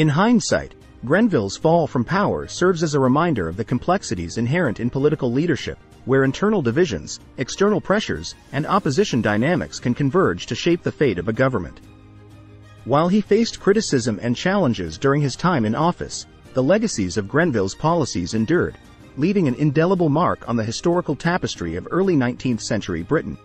In hindsight, Grenville's fall from power serves as a reminder of the complexities inherent in political leadership, where internal divisions, external pressures, and opposition dynamics can converge to shape the fate of a government. While he faced criticism and challenges during his time in office, the legacies of Grenville's policies endured, leaving an indelible mark on the historical tapestry of early 19th century Britain.